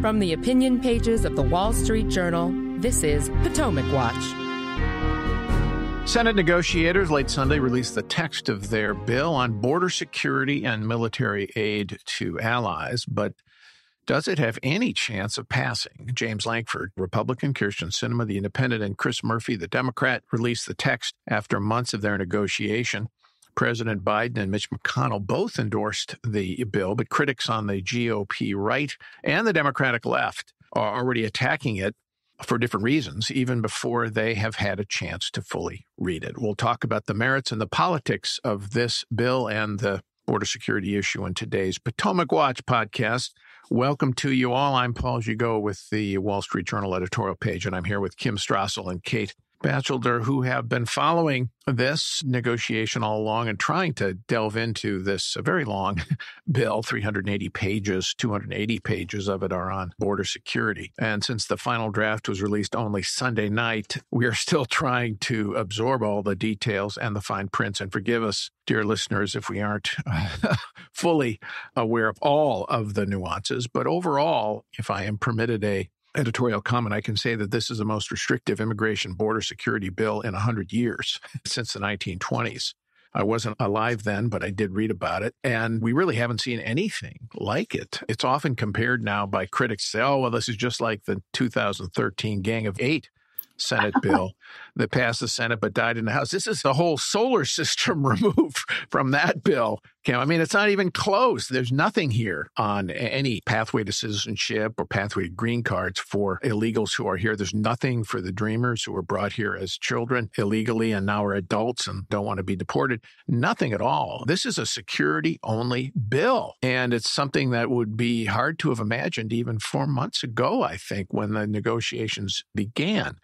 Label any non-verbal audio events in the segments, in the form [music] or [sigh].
From the opinion pages of the Wall Street Journal, this is Potomac Watch. Senate negotiators late Sunday released the text of their bill on border security and military aid to allies, but does it have any chance of passing? James Lankford, Republican, Kyrsten Sinema, the Independent, and Chris Murphy, the Democrat, released the text after months of their negotiation. President Biden and Mitch McConnell both endorsed the bill, but critics on the GOP right and the Democratic left are already attacking it for different reasons, even before they have had a chance to fully read it. We'll talk about the merits and the politics of this bill and the border security issue in today's Potomac Watch podcast. Welcome to you all. I'm Paul Gigot with the Wall Street Journal editorial page, and I'm here with Kim Strassel and Kate Bachelder, who have been following this negotiation all along and trying to delve into this very long [laughs] bill 380 pages, 280 pages of it are on border security. And since the final draft was released only Sunday night, we are still [laughs] trying to absorb all the details and the fine prints. And forgive us, dear listeners, if we aren't [laughs] fully aware of all of the nuances. But overall, if I am permitted a editorial comment, I can say that this is the most restrictive immigration border security bill in 100 years [laughs] since the 1920s. I wasn't alive then, but I did read about it. And we really haven't seen anything like it. It's often compared now by critics say, oh, well, this is just like the 2013 Gang of Eight Senate [laughs] bill that passed the Senate but died in the House. This is the whole solar [laughs] system [laughs] removed from that bill. Kim, I mean, it's not even close. There's nothing here on any pathway to citizenship or pathway to green cards for illegals who are here. There's nothing for the dreamers who were brought here as children illegally and now are adults and don't want to be deported. Nothing at all. This is a security only bill. And it's something that would be hard to have imagined even four months ago, I think, when the negotiations began.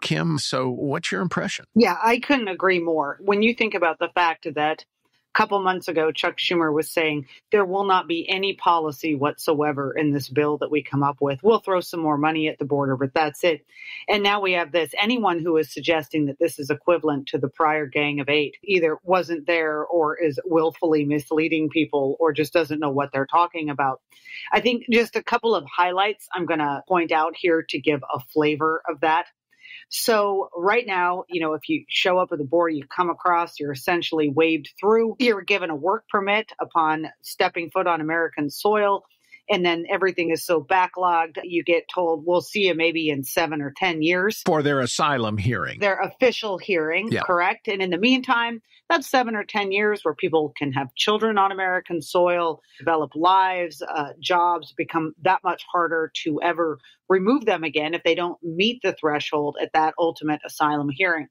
Kim, so what's your impression? Yeah, I couldn't agree more. When you think about the fact that a couple months ago, Chuck Schumer was saying there will not be any policy whatsoever in this bill that we come up with. We'll throw some more money at the border, but that's it. And now we have this. Anyone who is suggesting that this is equivalent to the prior Gang of Eight either wasn't there or is willfully misleading people or just doesn't know what they're talking about. I think just a couple of highlights I'm going to point out here to give a flavor of that. So right now, you know, if you show up at the border, you come across, you're essentially waved through. You're given a work permit upon stepping foot on American soil and then everything is so backlogged, you get told, we'll see you maybe in seven or 10 years. For their asylum hearing. Their official hearing, yeah. correct? And in the meantime, that's seven or 10 years where people can have children on American soil, develop lives, uh, jobs, become that much harder to ever remove them again if they don't meet the threshold at that ultimate asylum hearing.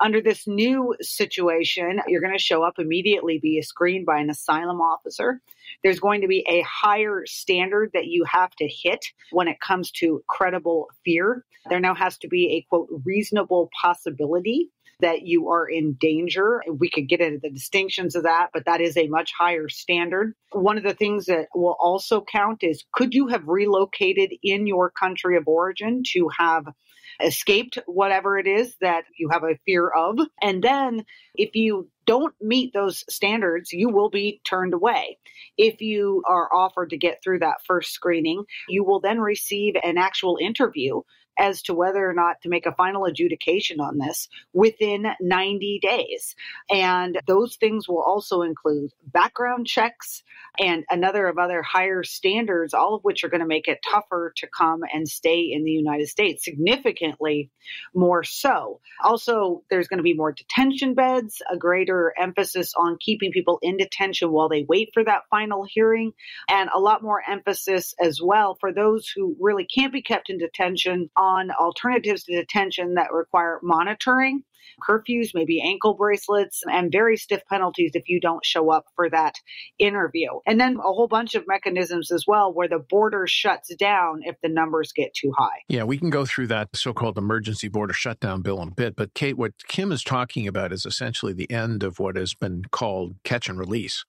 Under this new situation, you're going to show up immediately, be screened by an asylum officer. There's going to be a higher standard that you have to hit when it comes to credible fear. There now has to be a quote, reasonable possibility that you are in danger. We could get into the distinctions of that, but that is a much higher standard. One of the things that will also count is could you have relocated in your country of origin to have escaped whatever it is that you have a fear of. And then if you don't meet those standards, you will be turned away. If you are offered to get through that first screening, you will then receive an actual interview as to whether or not to make a final adjudication on this within 90 days. And those things will also include background checks and another of other higher standards, all of which are going to make it tougher to come and stay in the United States, significantly more so. Also, there's going to be more detention beds, a greater emphasis on keeping people in detention while they wait for that final hearing, and a lot more emphasis as well for those who really can't be kept in detention on alternatives to detention that require monitoring, curfews, maybe ankle bracelets, and very stiff penalties if you don't show up for that interview. And then a whole bunch of mechanisms as well where the border shuts down if the numbers get too high. Yeah, we can go through that so called emergency border shutdown bill in a bit. But Kate, what Kim is talking about is essentially the end of what has been called catch and release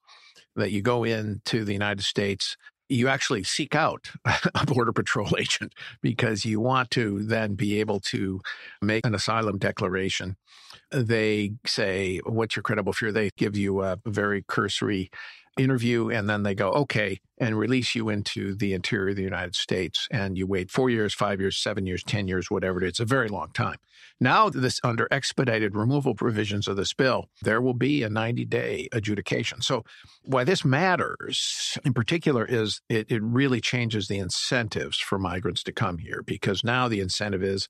that you go into the United States you actually seek out [laughs] a border patrol [laughs] agent because you want to then be able to make an asylum declaration. They say, What's your credible fear? They give you a very cursory interview, and then they go, okay, and release you into the interior of the United States. And you wait four years, five years, seven years, 10 years, whatever it is. It's a very long time. Now, this under expedited removal provisions of this bill, there will be a 90 day adjudication. So, why this matters in particular is it, it really changes the incentives for migrants to come here because now the incentive is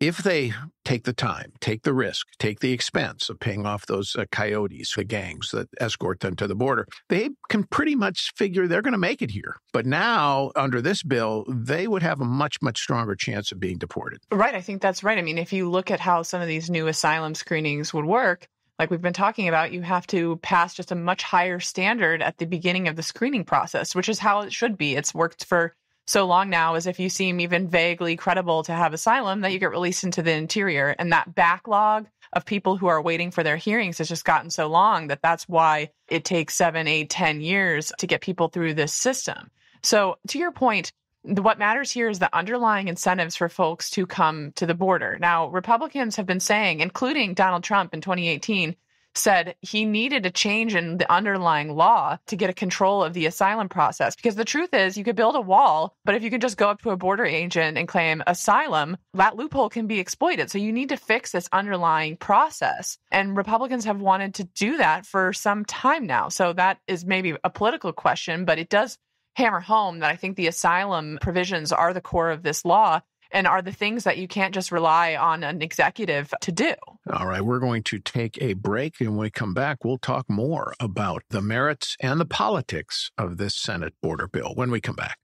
if they take the time, take the risk, take the expense of paying off those uh, coyotes, the gangs that escort them to the border, they can pretty much figure they're going to make it here. But now, under this bill, they would have a much, much stronger chance of being deported. Right. I think that's right. I mean, if you look at how some of these new asylum screenings would work, like we've been talking about, you have to pass just a much higher standard at the beginning of the screening process, which is how it should be. It's worked for so long now as if you seem even vaguely credible to have asylum that you get released into the interior. And that backlog of people who are waiting for their hearings has just gotten so long that that's why it takes seven eight ten years to get people through this system. So to your point what matters here is the underlying incentives for folks to come to the border. Now republicans have been saying including donald trump in 2018 said he needed a change in the underlying law to get a control of the asylum process. Because the truth is, you could build a wall, but if you can just go up to a border agent and claim asylum, that loophole can be exploited. So you need to fix this underlying process. And Republicans have wanted to do that for some time now. So that is maybe a political question, but it does hammer home that I think the asylum provisions are the core of this law and are the things that you can't just rely on an executive to do. All right, we're going to take a break. And when we come back, we'll talk more about the merits and the politics of this Senate border bill when we come back.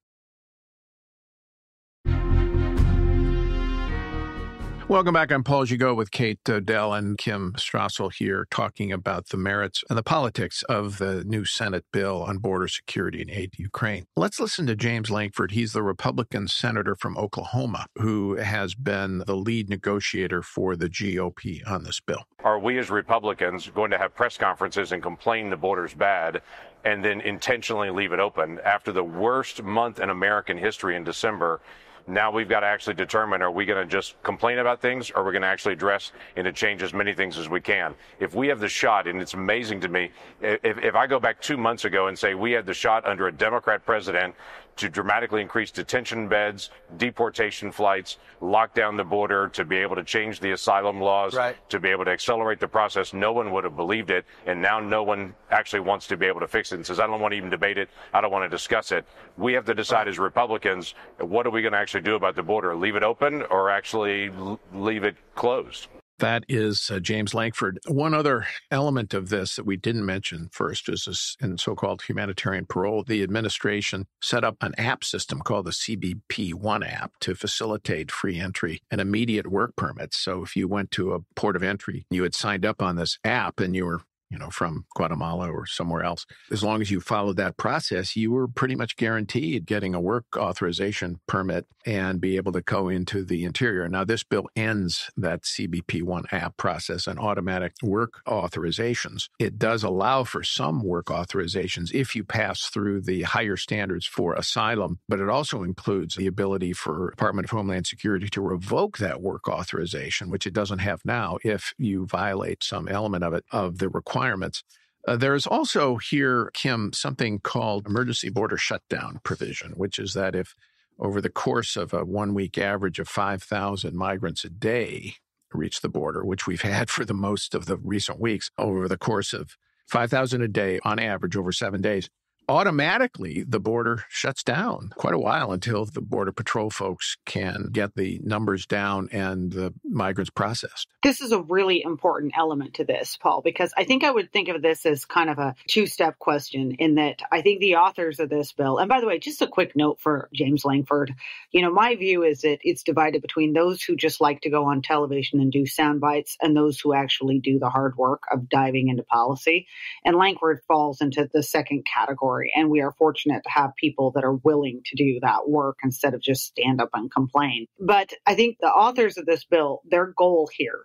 Welcome back. I'm Paul Gigot with Kate Dell and Kim Strassel here talking about the merits and the politics of the new Senate bill on border security and aid to Ukraine. Let's listen to James Lankford. He's the Republican senator from Oklahoma who has been the lead negotiator for the GOP on this bill. Are we as Republicans going to have press conferences and complain the border's bad and then intentionally leave it open after the worst month in American history in December? Now we've got to actually determine are we going to just complain about things or are we going to actually address and to change as many things as we can? If we have the shot, and it's amazing to me, if, if I go back two months ago and say we had the shot under a Democrat president to dramatically increase detention beds, deportation flights, lock down the border, to be able to change the asylum laws, right. to be able to accelerate the process. No one would have believed it. And now no one actually wants to be able to fix it and says, I don't want to even debate it. I don't want to discuss it. We have to decide right. as Republicans, what are we going to actually do about the border? Leave it open or actually leave it closed? That is uh, James Lankford. One other element of this that we didn't mention first is this in so called humanitarian parole. The administration set up an app system called the CBP One app to facilitate free entry and immediate work permits. So if you went to a port of entry, you had signed up on this app and you were you know, from Guatemala or somewhere else. As long as you followed that process, you were pretty much guaranteed getting a work authorization permit and be able to go into the interior. Now, this bill ends that CBP One app process and automatic work authorizations. It does allow for some work authorizations if you pass through the higher standards for asylum, but it also includes the ability for Department of Homeland Security to revoke that work authorization, which it doesn't have now if you violate some element of it of the requirement requirements. Uh, there is also here, Kim, something called emergency border shutdown provision, which is that if over the course of a one week average of 5,000 migrants a day reach the border, which we've had for the most of the recent weeks, over the course of 5,000 a day on average over seven days, automatically the border shuts down quite a while until the border patrol folks can get the numbers down and the migrants processed. This is a really important element to this, Paul, because I think I would think of this as kind of a two-step question in that I think the authors of this bill, and by the way, just a quick note for James Lankford, you know, my view is that it's divided between those who just like to go on television and do sound bites and those who actually do the hard work of diving into policy. And Lankford falls into the second category story. And we are fortunate to have people that are willing to do that work instead of just stand up and complain. But I think the authors of this bill, their goal here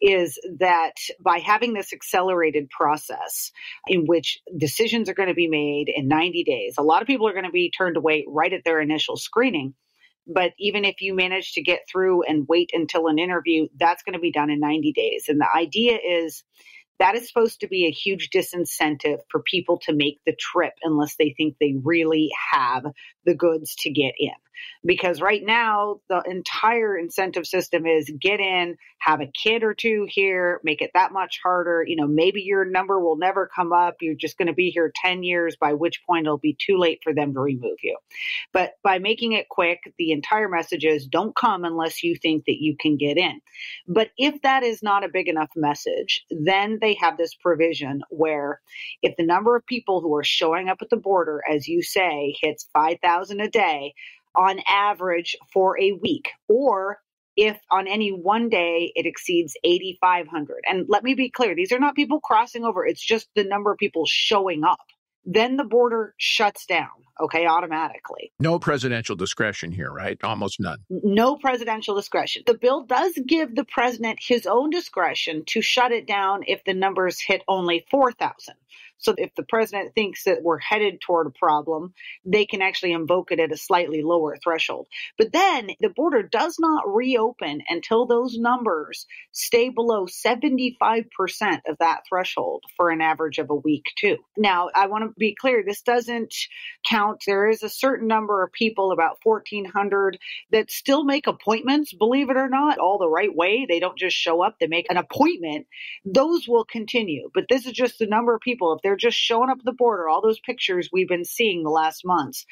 is that by having this accelerated process in which decisions are going to be made in 90 days, a lot of people are going to be turned away right at their initial screening. But even if you manage to get through and wait until an interview, that's going to be done in 90 days. And the idea is that is supposed to be a huge disincentive for people to make the trip unless they think they really have the goods to get in. Because right now, the entire incentive system is get in, have a kid or two here, make it that much harder. You know, maybe your number will never come up. You're just going to be here 10 years, by which point it'll be too late for them to remove you. But by making it quick, the entire message is don't come unless you think that you can get in. But if that is not a big enough message, then they have this provision where if the number of people who are showing up at the border, as you say, hits 5,000 a day on average for a week, or if on any one day it exceeds 8,500. And let me be clear, these are not people crossing over, it's just the number of people showing up. Then the border shuts down, okay, automatically. No presidential discretion here, right? Almost none. No presidential discretion. The bill does give the president his own discretion to shut it down if the numbers hit only 4,000. So if the president thinks that we're headed toward a problem, they can actually invoke it at a slightly lower threshold. But then the border does not reopen until those numbers stay below 75% of that threshold for an average of a week, too. Now, I want to be clear this doesn't count. There is a certain number of people, about 1,400, that still make appointments, believe it or not, all the right way. They don't just show up, they make an appointment. Those will continue. But this is just the number of people. If they're just showing up at the border, all those pictures we've been seeing the last months,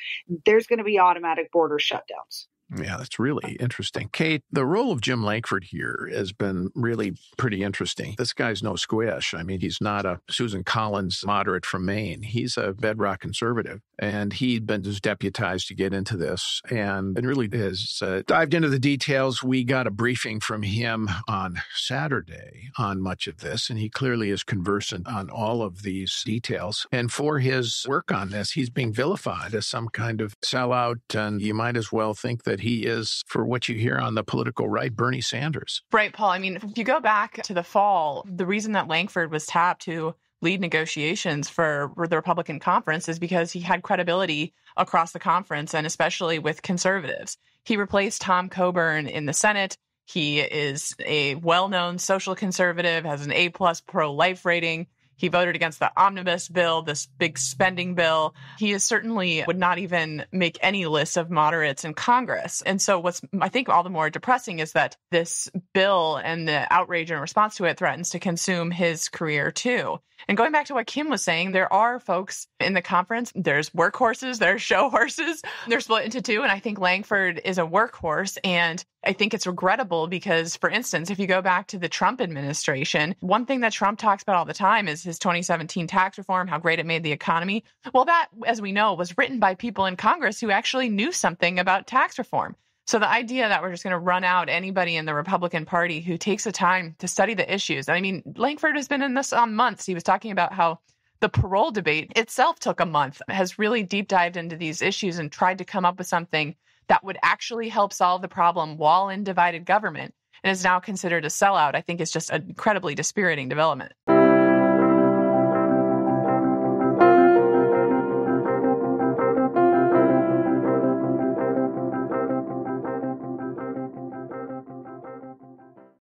there's going to be automatic border shutdowns. Yeah, that's really interesting. Kate, the role of Jim Lankford here has been really pretty interesting. This guy's no squish. I mean, he's not a Susan Collins moderate from Maine. He's a bedrock conservative, and he'd been just deputized to get into this and, and really has uh, dived into the details. We got a briefing from him on Saturday on much of this, and he clearly is conversant on all of these details. And for his work on this, he's being vilified as some kind of sellout, and you might as well think that he is, for what you hear on the political right, Bernie Sanders. Right, Paul. I mean, if you go back to the fall, the reason that Lankford was tapped to lead negotiations for the Republican conference is because he had credibility across the conference and especially with conservatives. He replaced Tom Coburn in the Senate. He is a well-known social conservative, has an A plus pro-life rating. He voted against the omnibus bill, this big spending bill. He is certainly would not even make any list of moderates in Congress. And so what's I think all the more depressing is that this bill and the outrage in response to it threatens to consume his career too. And going back to what Kim was saying, there are folks in the conference, there's workhorses, there's [laughs] show horses. They're split into two. And I think Lankford is a workhorse. And I think it's regrettable because, for instance, if you go back to the Trump administration, one thing that Trump talks about all the time is his 2017 tax reform, how great it made the economy. Well, that, as we know, was written by people in Congress who actually knew something about tax reform. So the idea that we're just going to run out anybody in the Republican Party who takes the time to study the issues. I mean, Lankford has been in this on months. He was talking about how the parole debate itself took a month, has really deep dived into these issues and tried to come up with something that would actually help solve the problem while in divided government and is now considered a sellout, I think is just an incredibly dispiriting development.